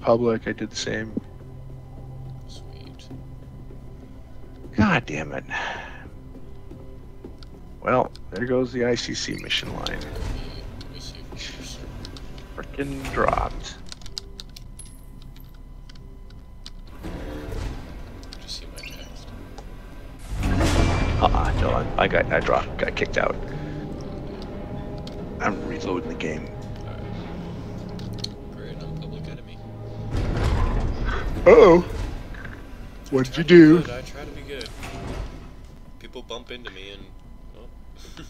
Public, I did the same. Sweet. God damn it. Well, there goes the ICC mission line. Let me, let me see if there's Frickin' dropped. just see my text. Uh-uh, no, I, I got, I dropped, got kicked out. I'm reloading the game. Uh-oh. What did you do? I try to be good. People bump into me and. Oh.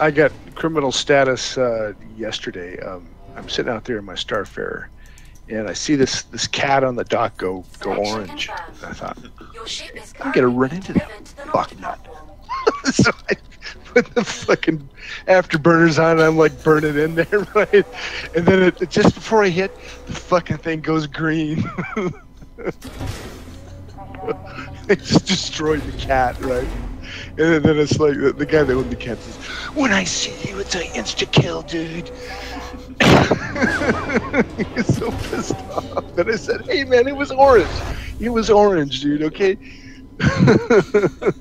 I got criminal status uh, yesterday. Um, I'm sitting out there in my Starfarer, and I see this this cat on the dock go go orange. And I thought, Your ship is I'm gonna run into that delivered to the fuck launch nut. so I put the fucking afterburners on, and I'm like burning in there, right? And then it, just before I hit, the fucking thing goes green. it just destroyed the cat, right? And then it's like the, the guy that owned the cat says, "When I see you, it's an insta kill, dude." He's so pissed off. And I said, "Hey, man, it was orange. It was orange, dude. Okay."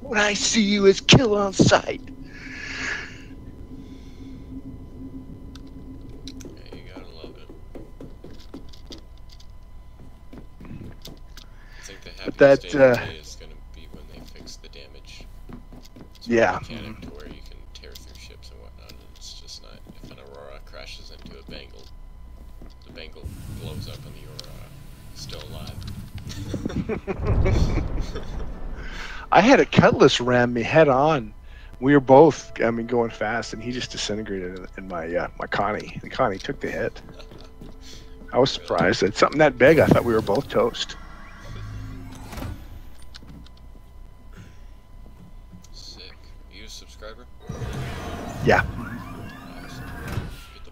when I see you, it's kill on sight. Yeah, you gotta love it. Happiest that, uh, is gonna be when they fix the damage. It's Yeah. Mechanic to where you can tear through ships and whatnot, and it's just not. If an Aurora crashes into a Bengal, the Bengal blows up and the Aurora is still alive. I had a Cutlass ram me head on. We were both, I mean, going fast, and he just disintegrated in, in my uh, my Connie. And Connie took the hit. I was surprised. It's something that big. I thought we were both toast.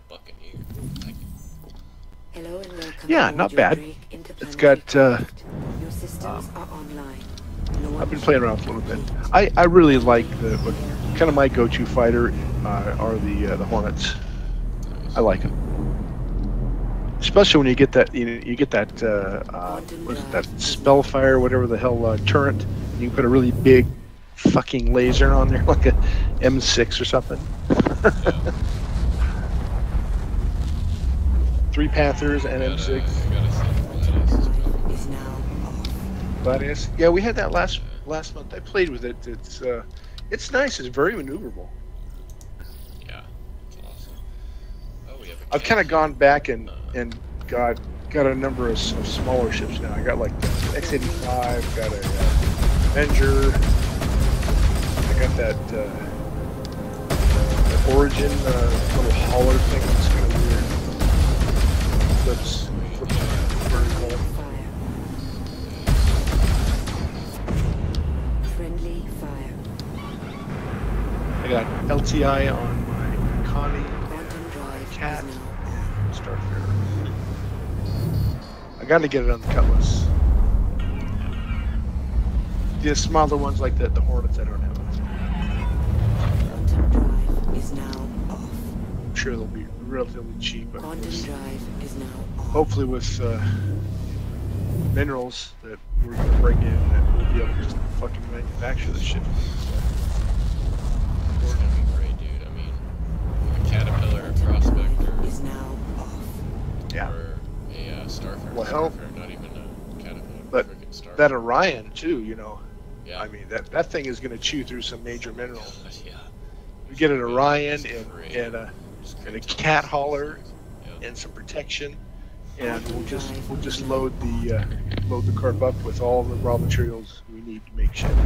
Welcome Yeah, not bad. It's got, uh, craft. Your systems are online. I've been playing around with a little bit. I, I really like the what, kind of my go-to fighter uh, are the uh, the Hornets. I like them, especially when you get that you know, you get that uh, uh, what is it, that Spellfire whatever the hell uh, turret. You can put a really big fucking laser on there like a M6 or something. Three Panthers and Gotta- M6. I gotta see what that is. It's drive is now off. Gladius. Yeah, we had that last last month. I played with it. It's uh, it's nice. It's very maneuverable. Yeah, it's awesome. Oh, we have a I've kind of gone back and and got got a number of, of smaller ships now. I got like X85, got a uh, Avenger. I got that uh, the Origin uh, little holler thing. That's kind of weird. Flips, flips vertical. Fire. Friendly fire. I got LTI on my Connie drive Cat. is Starfarer. I got to get it on the Cutlass. The smaller ones like the, the Hornets, I don't have. Is now off. I'm sure they'll be relatively cheap, Quantum drive is now off. hopefully with uh, minerals that we're going to bring in, that we'll be able to just fucking manufacture this shit. It's gonna be great, dude. I mean, a Caterpillar, a Prospector, is now off. Yeah. or a uh, Starfarer. Well, hell- not even a Caterpillar, But freaking That Orion too, you know. yeah. I mean, that that thing is going to chew through some major minerals. yeah. We get an Orion and, and a and a cat hauler and some protection, and we'll just we'll just load the uh, load the carp up with all the raw materials we need to make shit. For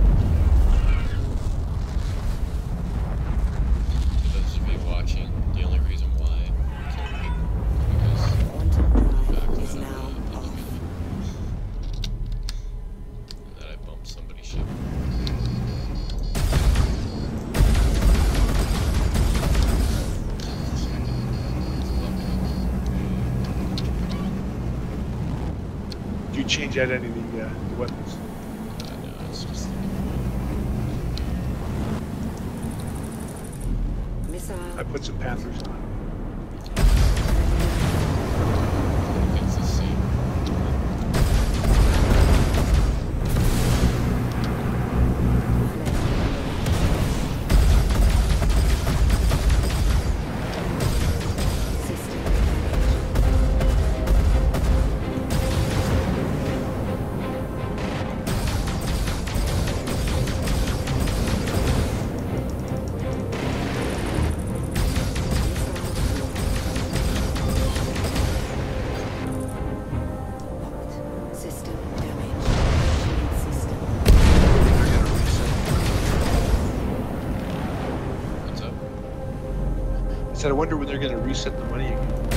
those of you watching, you change out any of the, uh, the weapons? I know just I put some Panthers on. Said, I wonder when they're going to reset the money again.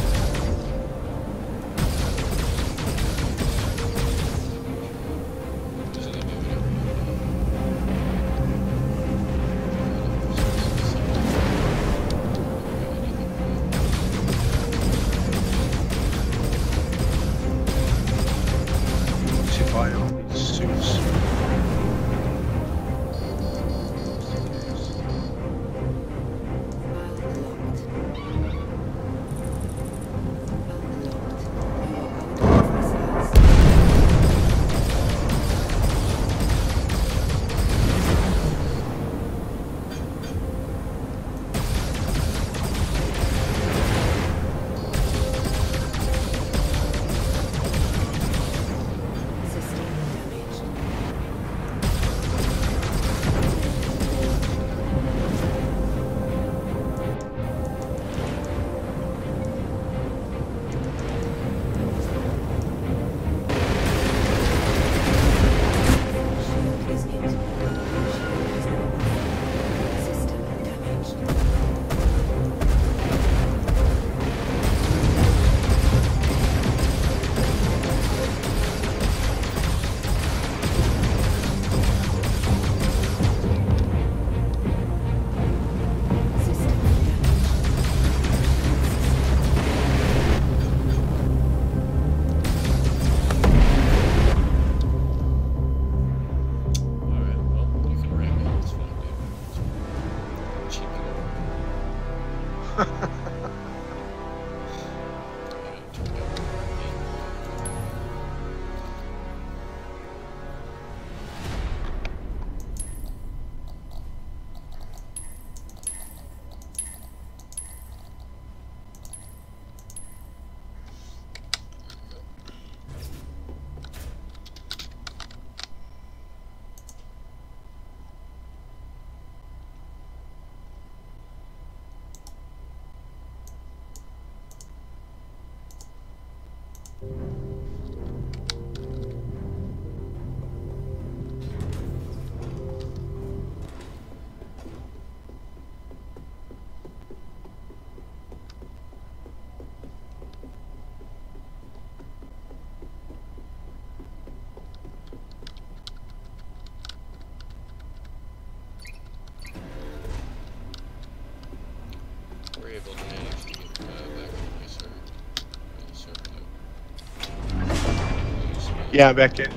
Yeah, I'm back in. Okay.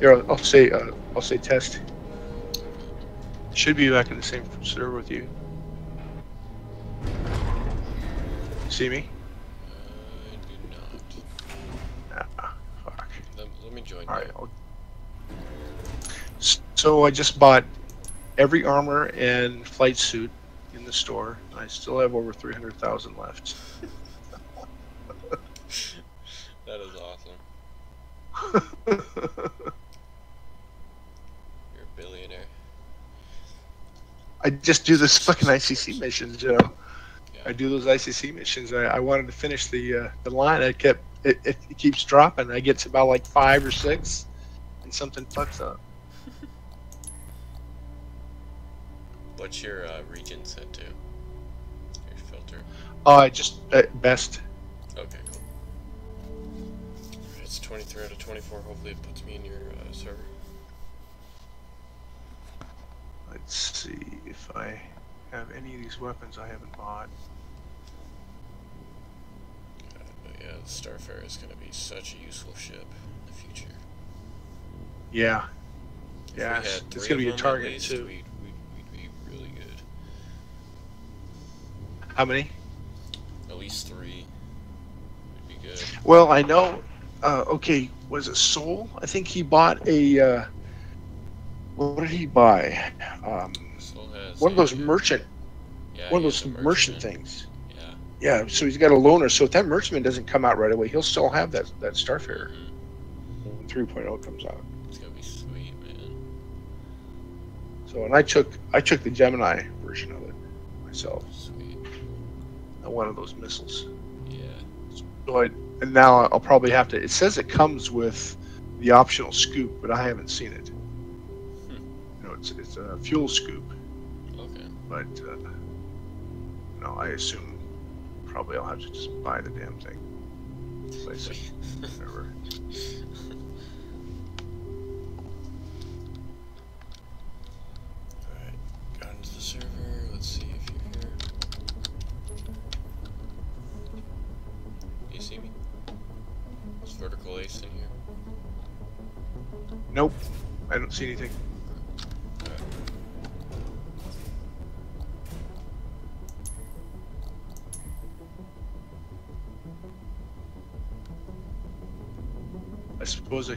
Here, I'll, I'll say, uh, I'll say test. Should be back in the same server with you. See me? I do not. Ah, fuck. Let, let me join All right. you. I'll... So I just bought every armor and flight suit in the store. I still have over three hundred thousand left. That is awesome. You're a billionaire. I just do this fucking ICC missions, you know. Yeah. I do those ICC missions. I, I wanted to finish the uh, the line. I kept it, it, it keeps dropping. I get to about like five or six, and something fucks up. What's your uh, region set to? Your filter. Oh, I just uh, best. Okay, cool. It's 23 out of 24. Hopefully, it puts me in your uh, server. Let's see if I have any of these weapons I haven't bought. Uh, yeah, the Starfarer is going to be such a useful ship in the future. Yeah, If yeah, it's, it's gonna be a target least, too. We'd, we'd, we'd be really good. How many? At least three would be good. Well, I know. Uh, okay, was it Soul? I think he bought a. Uh, what did he buy? Um, one of those merchant, yeah, one of those a merchant things. Yeah. Yeah, so he's got a loaner. So if that merchantman doesn't come out right away, he'll still have that that Starfarer Mhm. 3.0 comes out. It's gonna be sweet, man. So and I took I took the Gemini version of it myself, Sweet. one of those missiles. Yeah. So I, and now I'll probably have to. It says it comes with the optional scoop, but I haven't seen it. Hmm. You know, it's it's a fuel scoop, Okay. but uh, no, I assume probably I'll have to just buy the damn thing. Place it, whatever.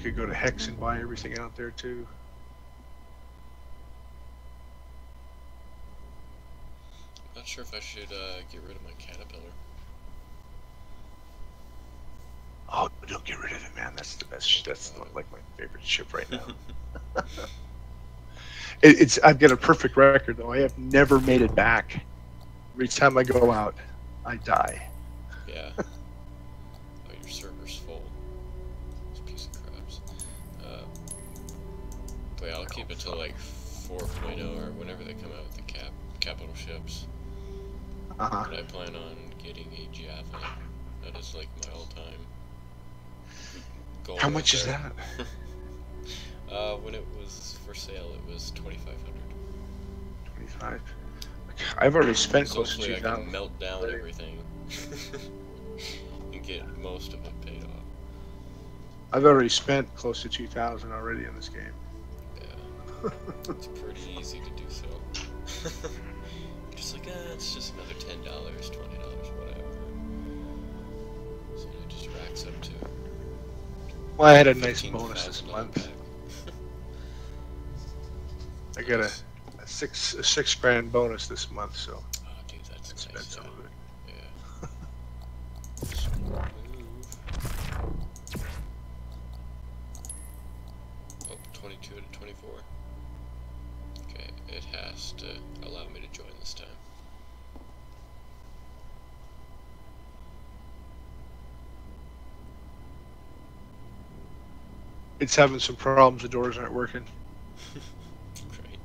Could go to Hex and buy everything out there too. I'm not sure if I should uh, get rid of my caterpillar. Oh, don't get rid of it, man. That's the best. That's not like my favorite ship right now. it, it's. I've got a perfect record though. I have never made it back. Every time I go out, I die. Yeah. keep it to like 4.0 or whenever they come out with the cap capital ships. Uh huh. But I plan on getting a Javelin. That is like my all-time goal. How much is that? Uh, when it was for sale, it was 2,500. Twenty-five. I've already spent So close to hopefully I can melt down Right. everything and get most of it paid off. I've already spent close to two thousand already in this game. Yeah, it's pretty easy to do so. just like, ah, it's just another ten dollars, twenty dollars, whatever. So it just racks up to. Well, I had a nice bonus this month. I got a, a six a six grand bonus this month, so Oh, dude, that's I spent some of it. yeah. Smooth. Oh, 22 to 24. Okay, it has to allow me to join this time. It's having some problems. The doors aren't working. Great.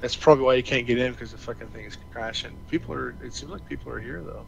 That's probably why you can't get in because the fucking thing is crashing. People are. It seems like people are here though.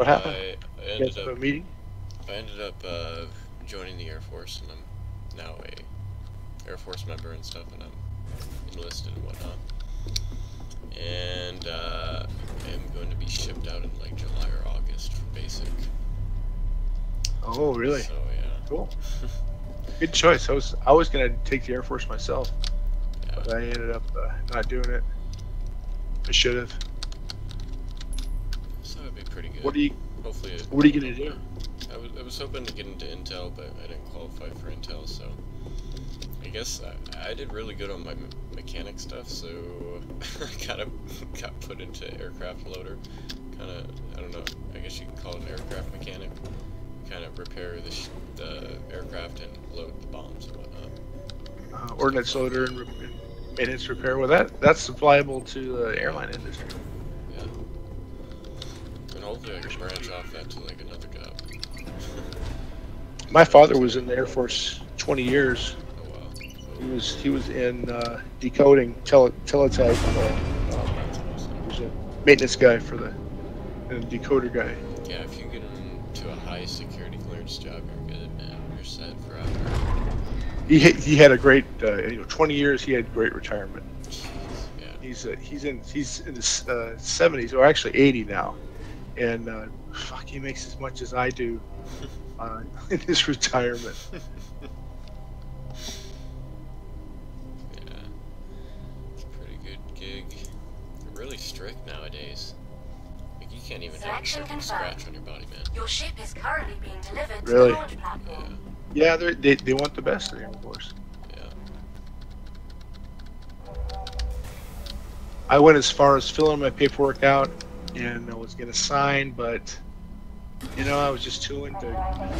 What happened? I, I ended up a meeting? I ended up uh, joining the Air Force, and I'm now a Air Force member and stuff, and I'm enlisted and whatnot. And uh, I'm going to be shipped out in like July or August for basic. Oh, really? So yeah, Cool. Good choice. I was I was gonna take the Air Force myself, yeah. but I ended up uh, not doing it. I should have. So it'd be pretty good. What are you Hopefully. It, What are you gonna do? I was, I was hoping to get into Intel, but I didn't qualify for Intel, so I guess I, I did really good on my me- mechanic stuff, so I kind of got put into aircraft loader. Kind of, I don't know, I guess you can call it an aircraft mechanic. Kind of repair the, sh- the aircraft and load the bombs and whatnot. uh, ordnance loader and, re- and maintenance repair? Well, that that's applicable to the airline industry. Yeah. And I can branch off that to like another job. My father was in the Air Force 20 years. Oh wow. He was he was in uh, decoding tele, teletype. Uh, um, he was a maintenance guy for the and decoder guy. Yeah, if you get into a high security clearance job, you're good, man. You're set forever. He he had a great uh, you know 20 years. He had great retirement. Jeez, yeah. He's uh, he's in he's in his uh, 70s or actually 80 now, and uh, fuck, he makes as much as I do uh, in his retirement. yeah, it's a pretty good gig. They're really strict nowadays. Like you can't even Selection have a scratch on your body, man. Your ship is currently being delivered really? to the platform. Yeah, yeah they they want the best of you, of course. I went as far as filling my paperwork out, and I was gonna sign, but you know, I was just too into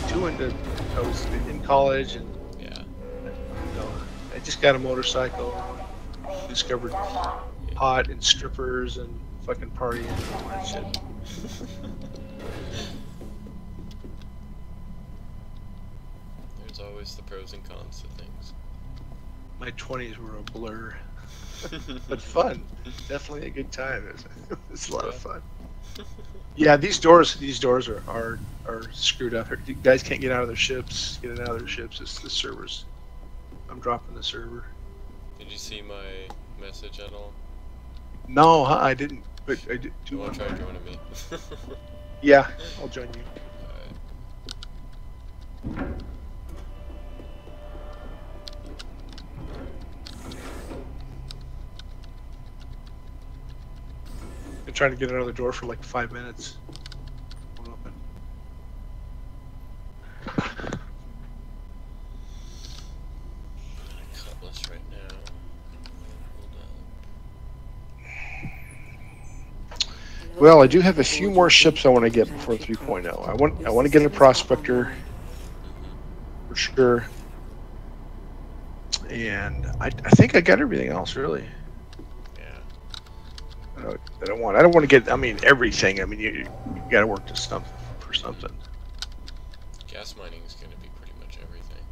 too into. I was in college, and Yeah. you know, I just got a motorcycle, discovered pot and strippers and fucking partying and all that shit. There's always the pros and cons to things. My twenties were a blur, but fun. Definitely a good time. It's, it's a lot of fun. Yeah, these doors, these doors are are, are screwed up. You guys can't get out of their ships. Getting out of their ships. It's the servers. I'm dropping the server. Did you see my message at all? No, I didn't. But I did. Do Do you want to try joining me? Yeah, I'll join you. Been trying to get another door for like five minutes. Won't open. Well, I do have a few more ships I want to get before 3.0. I want I want to get a prospector for sure, and I, I think I got everything else really. Yeah. I want I don't want to get I mean everything. I mean you, you got to work to some for something. Gas mining is going to be pretty much everything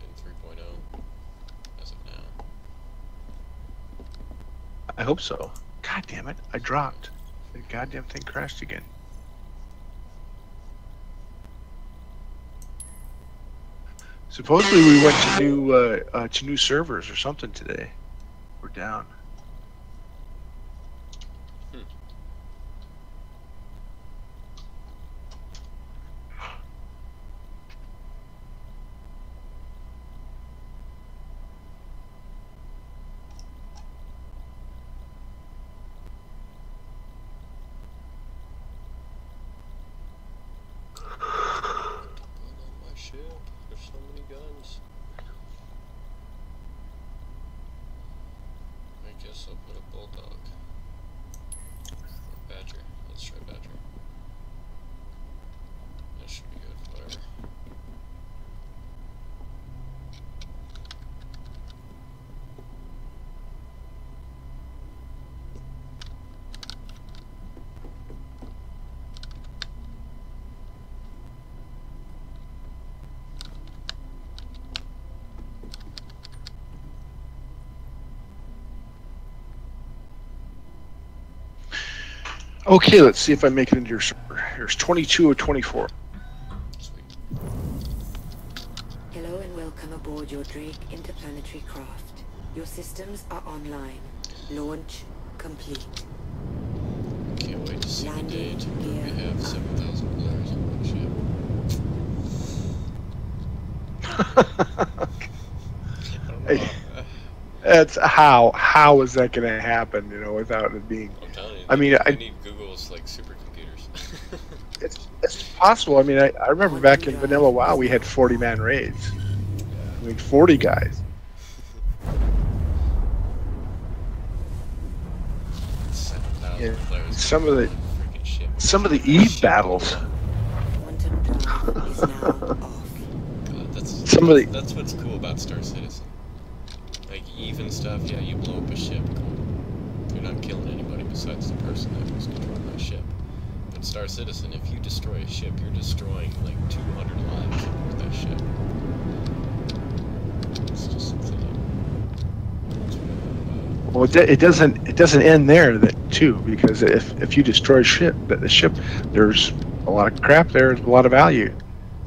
in 3.0 as of now. I hope so. God damn it! I dropped. The goddamn thing crashed again. Supposedly we went to new uh, uh, to new servers or something today. We're down. Gun on my ship. There's so many guns. Guess I'll put a bulldog. Or badger. Let's try badger. That should be good. Whatever. Okay, let's see if I make it into your server. Here's 22 or 24. Sweet. Hello and welcome aboard your Drake interplanetary craft. Your systems are online. Launch complete. Can't wait to see the day to where we have 7,000 players on one ship. I don't know. Hey. That's how how is that going to happen? You know, without it being. I'm telling you. I mean, I- they need Google's like supercomputers. It's, it's possible. I mean, I, I remember back in Vanilla WoW we had 40 man raids. I mean, 40 guys. Yeah, some of the- on one freaking ship. Some of the Eve battles. Quantum drive is now off. God, that's Some of the- that's what's cool about Star Citizen. Like even stuff, yeah, you blow up a ship, cool. Not killing anybody besides the person that was controlling that ship. But Star Citizen, if you destroy a ship, you're destroying like 200 lives with that ship. Well, it, doesn't it doesn't end there that too because if if you destroy ship the the ship there's a lot of crap there, a lot of value.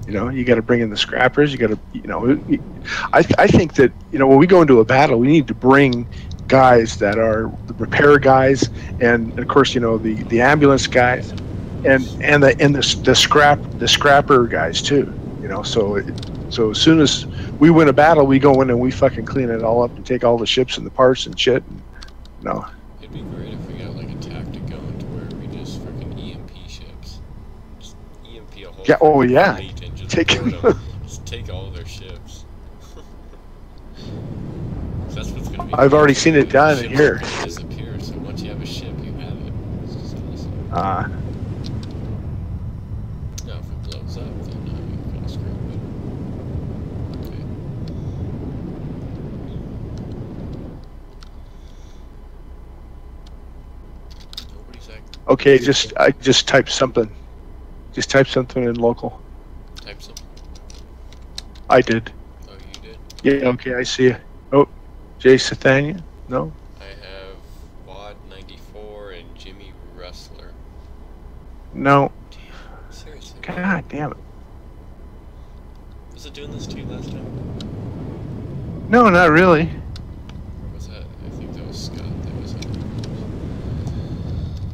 You know, you got to bring in the scrappers. You got to, you know, I, I think that you know when we go into a battle, we need to bring guys that are the repair guys, and of course, you know, the the ambulance guys, and and the and the, the scrap the scrapper guys too. You know, so it, so as soon as we win a battle, we go in and we fucking clean it all up and take all the ships and the parts and shit. And, you know, It'd be great if we got like a tactic going to where we just freaking EMP ships. EMP a whole Yeah, oh, yeah. just Take- just take all their ships. That's what's gonna be. I've already seen it done Ships here. Disappear. So once you have a ship, you have it. Awesome. Uh, Now, if it blows up, then uh, you're kind of screwed. But okay. Nobody's act. okay, just I just type something. Just type something in local. Type something. I did. Oh, you did. Yeah, okay, I see it. Oh, Jay Sathania? No? I have Wad 94 and Jimmy Rustler. No. Damn. Seriously. God damn it. Was it doing this to you last time? No, not really. Or was that? I think that was Scott. That was.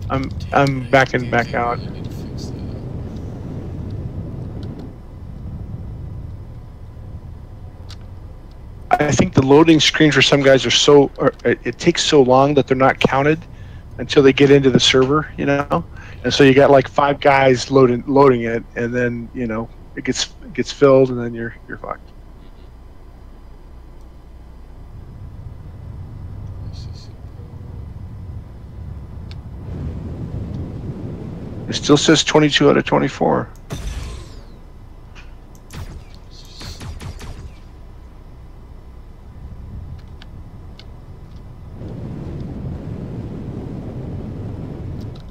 I'm I'm backing back out. really need to fix that. I think the loading screens for some guys are so, it, uh, it takes so long that they're not counted until they get into the server, you know. And so you got like five guys loading loading it, and then you know it gets it gets filled, and then you're you're fucked. It still says 22 out of 24.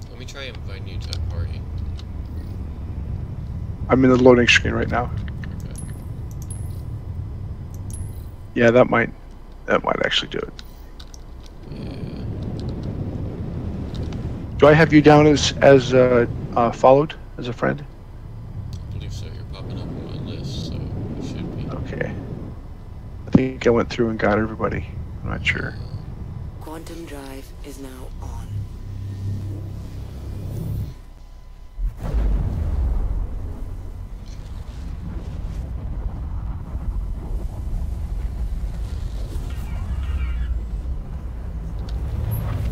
Let me try inviting you to a party. I'm in the loading screen right now. Yeah, that might that might actually do it. Yeah. Do I have you down as as uh, uh, followed as a friend? I believe so. You're popping up on my list, so you should be. Okay. I think I went through and got everybody. I'm not sure. Quantum drive is now on.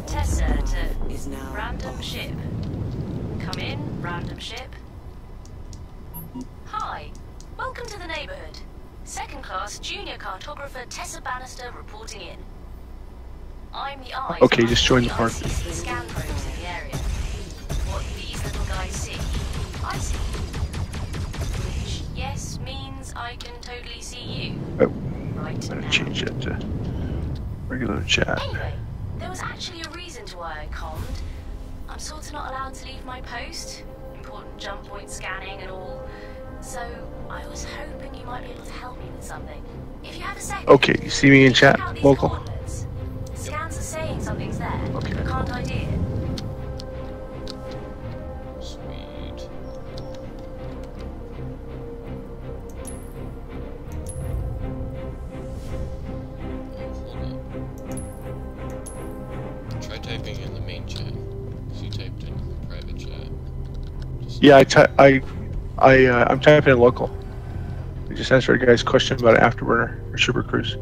Tessa to Is now random on. ship. Come in, random ship. Hi, welcome to the neighborhood. Second class junior cartographer Tessa Bannister reporting in. I'm the eyes. Okay, just join the the party. ICC scan probes in the area. What these little guys see, I see. Which, yes, means I can totally see you. Oh, Right I'm gonna change it to regular chat. Anyway, there was actually a reason to why I conned. I'm sort of not allowed to leave my post. Important jump point scanning and all. So I was hoping you might be able to help me with something. If you have a second. Okay, you see me in chat, check out these local? Scans are saying something's there, Okay. but can't ID it. Sweet. Hold up. Try typing in the main chat. 'cause you typed in the private chat. Just Yeah, I I I uh, I'm typing in local. Just answer a guy's question about afterburner or super cruise.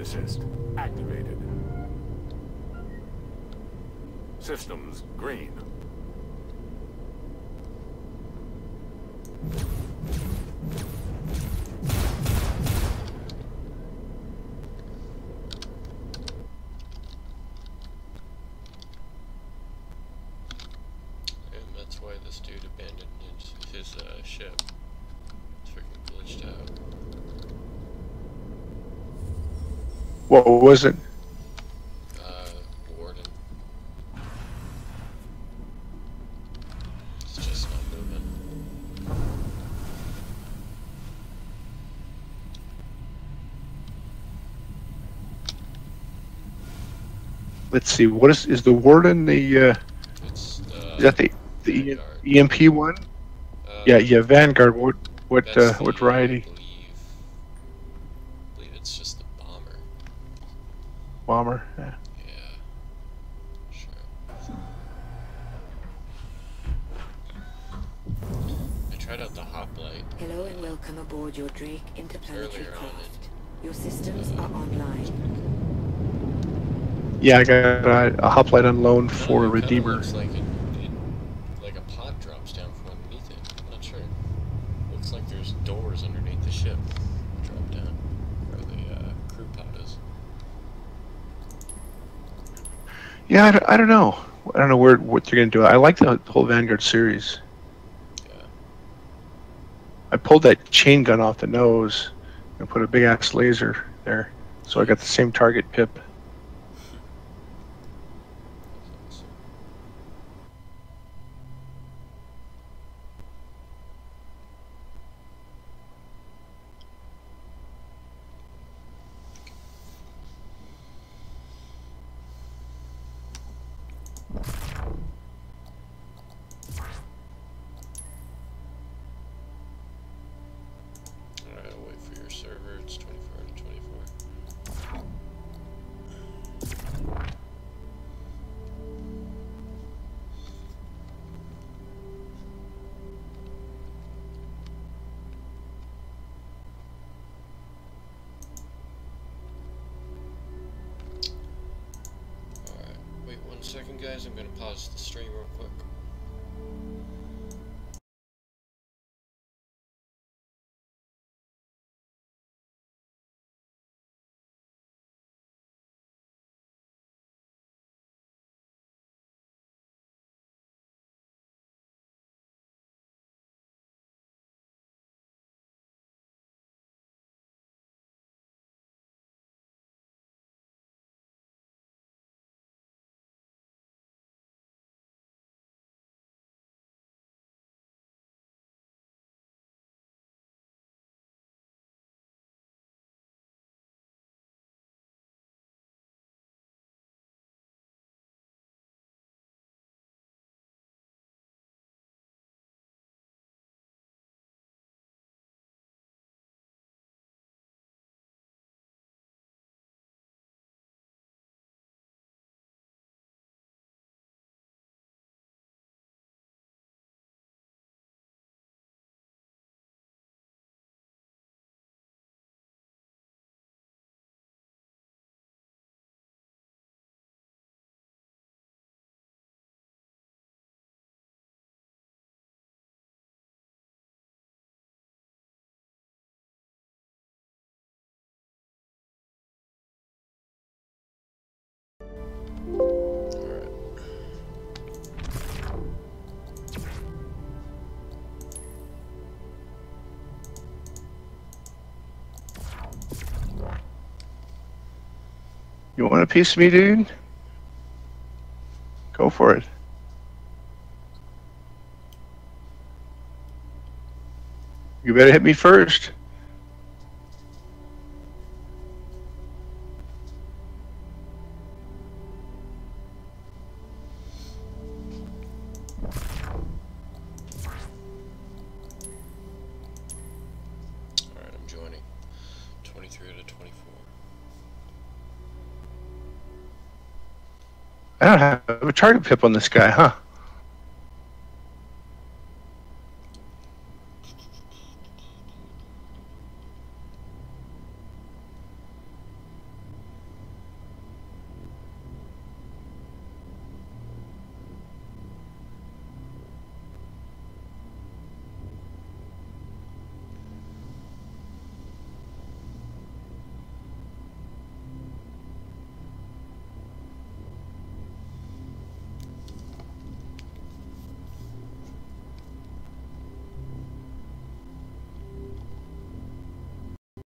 Assist activated. Systems green. And that's why this dude abandoned his, his uh, ship. It's freaking glitched out. What was it? Uh, Warden. It's just not moving. Let's see. What is is the warden the uh, It's, uh, is that the the Vanguard. EMP one? Uh, Yeah, yeah. Vanguard. What what uh, what variety? I believe, I believe it's just the bomber. Bomber. Yeah. Yeah. Sure. I tried out the hoplite. Hello and welcome aboard your Drake interplanetary craft. Your systems are online. Yeah, I got a, a hoplite on loan for it kinda Redeemer. Looks like it, it, like a pod drops down from underneath it. I'm not sure. Looks like there's doors underneath the ship. Drop down where the uh, crew pod is. Yeah, I don't, I don't know. I don't know where what they're gonna do. I like the whole Vanguard series. Yeah. I pulled that chain gun off the nose and put a big ass laser there, so I got the same target pip. You want a piece of me, dude? Go for it. You better hit me first. I don't have a target pip on this guy, huh?